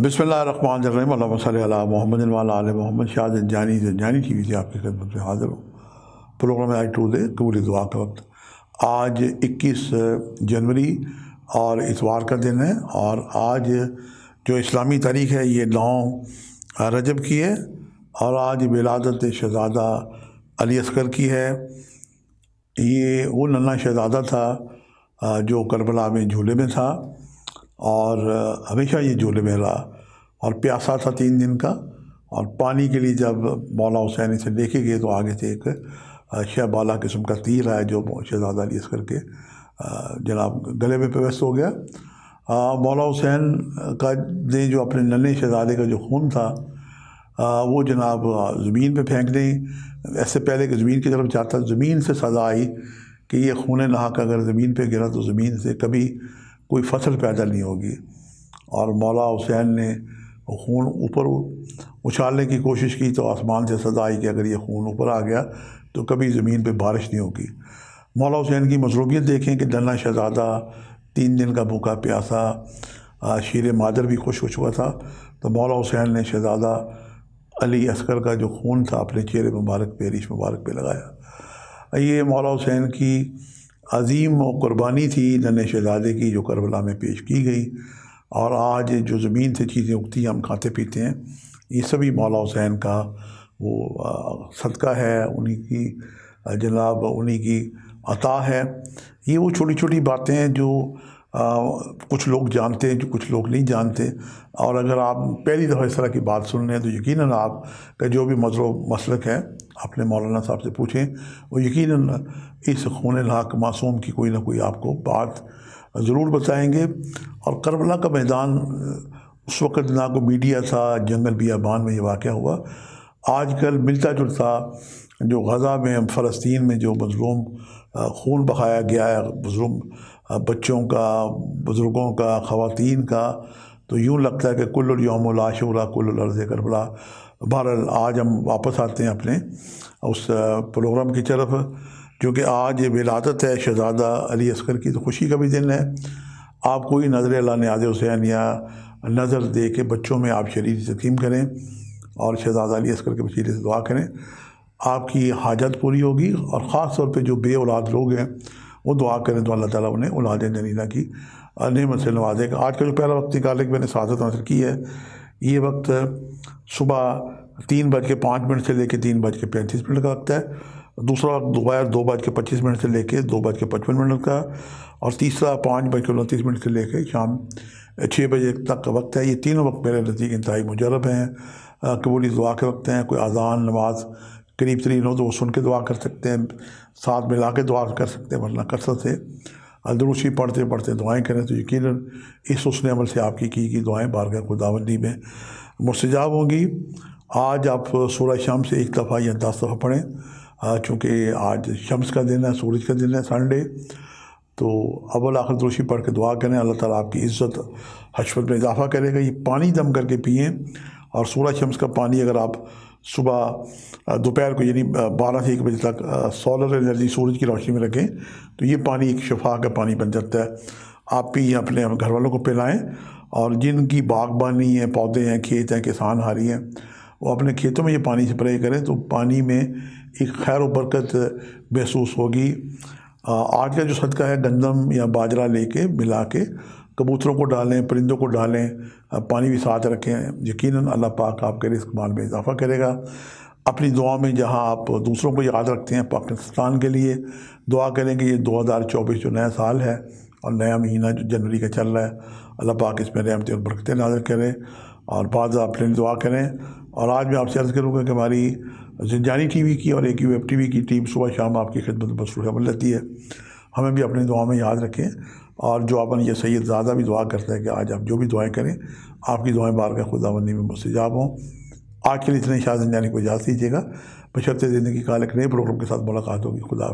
बिसमीम Mohammad Mohammad. Shah Zanjani Zanjani T V से आपकी खदमत में हाज़िर हूँ। प्रोग्राम आज टू दे कबूल दुआ का वक्त। आज 21 जनवरी और इतवार का दिन है और आज जो इस्लामी तारीख है, ये नौ रजब की है और आज विलादत शहज़ादा अली असकर की है। ये वो नन्ना शहज़ादा था, जो करबला में झूले में था। और हमेशा ये झूले में रहा और प्यासा था तीन दिन का और पानी के लिए जब मौला हुसैन इसे लेके गए तो आगे से एक शहबाला किस्म का तीर आया जो शहजादा अली असकर के जनाब गले में प्रवेश हो गया। मौला हुसैन का ने जो अपने नन्हे शहजादे का जो खून था वो जनाब ज़मीन पे फेंक दें। ऐसे पहले कि ज़मीन की तरफ़ जाता, ज़मीन से सज़ा आई कि ये खून नहा अगर ज़मीन पे गिरा तो ज़मीन से कभी कोई फ़सल पैदा नहीं होगी। और मौला हुसैन ने खून ऊपर उछालने की कोशिश की तो आसमान से सदा आई कि अगर ये खून ऊपर आ गया तो कभी ज़मीन पे बारिश नहीं होगी। मौला हुसैन की मसरूबियत देखें कि डलना शहजादा तीन दिन का भूखा प्यासा शीर मादर भी खुश खुश हुआ था। तो मौला हुसैन ने शहजादा अली असकर का जो खून था अपने चेहरे मुबारक पे रिश मुबारक पे लगाया। ये मौला हुसैन की अजीम कुर्बानी थी नन्हे शहजादे की, जो करबला में पेश की गई। और आज जो ज़मीन से चीज़ें उगती हैं, हम खाते पीते हैं, ये सभी मौला हुसैन का वो सदका है, उन्हीं की, जनाब, उन्हीं की अता है। ये वो छोटी छोटी बातें हैं जो कुछ लोग जानते हैं जो कुछ लोग नहीं जानते। और अगर आप पहली दफ़ा इस तरह की बात सुन रहे हैं तो यकीन आप का जो भी मजलो, मसलक है, अपने मौलाना साहब से पूछें वो यकीन इस खून लाक मासूम की कोई ना कोई आपको बात ज़रूर बताएँगे। और करबला का मैदान, उस वक़्त ना को मीडिया था, जंगल बियाबान में ये वाक़ हुआ। आजकल मिलता जुलता जो गज़ा में, फ़लस्तीन में जो मजलूम खून बहाया गया है, मजलूम बच्चों का, बुज़ुर्गों का ख़वान का तो यूँ लगता है कि कुल्ल यौम आशूरा कुल्ल अर्ज़ करबला। बहरहाल, आज हम वापस आते हैं अपने उस प्रोग्राम की तरफ़ क्योंकि आज विलादत है शहजादा अली असकर की तो खुशी का भी दिन है। आप कोई नज़र अल्लाह न्याज हुसैन या नज़र दे के बच्चों में आप शरीर तकीम करें और शहजादा अली असकर के वसीले से दुआ करें। आपकी हाजत पूरी होगी और ख़ास तौर पे जो बे औलाद लोग हैं वो दुआ करें तो अल्लाह ताला उन्हें औलाद जनीना की। नमत से नवाजेगा आज का जो पहला वक्त निकाले कि मैंने सादत हासिल की है। ये वक्त सुबह तीन बज के पाँच मिनट से लेकर तीन बज के पैंतीस मिनट का वक्त है। दूसरा वक्त दोपहर दो बज के पच्चीस मिनट से लेके दो बज के पचपन मिनट का और तीसरा पाँच बज के उनतीस मिनट से लेके शाम छः बजे तक का वक्त है। ये तीनों वक्त मेरे नज़दीक इंतहाई मुजरब हैं। कबूली दुआ के वक्त हैं। कोई अजान, नमाज़ करीब तरीन हो तो वो सुन के दुआ कर सकते हैं। साथ मिला के दुआ कर सकते हैं, वरना कसरत से अलदरूसी पढ़ते पढ़ते दुआएँ करें। तो यकीन इस उसने अमल से आपकी की की दुआएँ बारगाह खुदाबंदी में मुस्तजाब होंगी। आज आप सूरह शाम से एक दफ़ा या दस दफ़ा पढ़ें। चूँकि आज शम्स का दिन है, सूरज का दिन है संडे तो अव्वल आखिर दोषी पढ़ के दुआ करें। अल्लाह ताला आपकी इज़्ज़त, हशमत में इजाफ़ा करेगा। ये पानी दम करके पिए। और सूरज शम्स का पानी अगर आप सुबह दोपहर को यानी बारह से एक बजे तक सोलर एनर्जी सूरज की रोशनी में रखें तो ये पानी एक शफा का पानी बन जाता है। आप भी अपने घर वालों को पिलाएँ और जिनकी बागबानी है, पौधे हैं, खेत हैं, किसान हारी हैं, वो अपने खेतों में ये पानी स्प्रे करें तो पानी में एक खैर बरकत महसूस होगी। आज का जो सदका है, गंदम या बाजरा लेके मिला के कबूतरों को डालें, परिंदों को डालें पानी भी साथ रखें। यकीनन अल्लाह पाक आपके रिस्क माल में इजाफ़ा करेगा। अपनी दुआ में जहाँ आप दूसरों को याद रखते हैं पाकिस्तान के लिए, दुआ करेंगे ये 2024 जो नया साल है और नया महीना जो जनवरी का चल रहा है, अल्लाह पाक इसमें रहमत और बरकतें नाजर करें और बाद अपने दुआ करें। और आज मैं आपसे अर्ज़ करूँगा कि हमारी जिंजानी टीवी की और एक यू एफ़ टी वी की टीम सुबह शाम आपकी खिदमत में मसरूफ़ अमल रहती है। हमें भी अपनी दुआ में याद रखें। और जो अपन ये सैद ज़्यादा भी दुआ करता है कि आज आप जो भी दुआएँ करें, आपकी दुआएँ बार का खुदाबंदी में मुस्तजाब हों। आज के लिए इतने शाह जाने को इजाज़ दीजिएगा। बशरत ज़िंदगी का एक नए प्रोग्राम के साथ मुलाकात होगी। खुदा